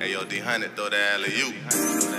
Hey, yo, D-Hundred, throw that alley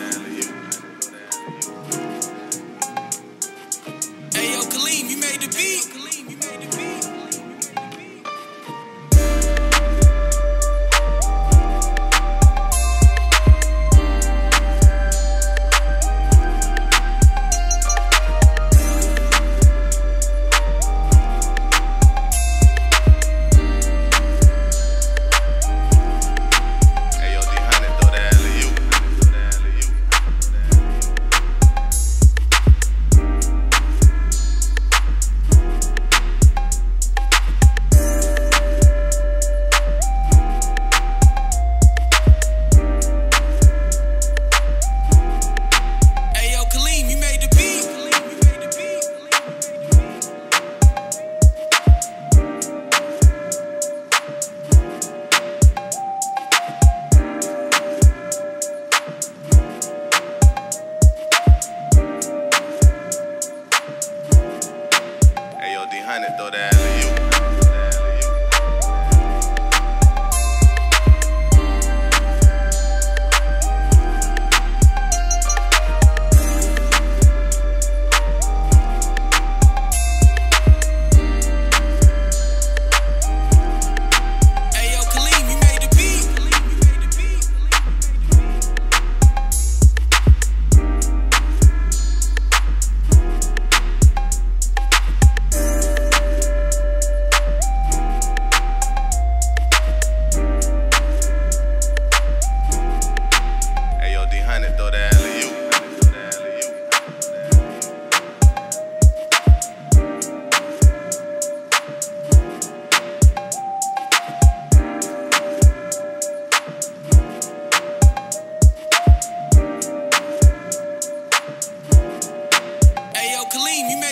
Kaleem, you made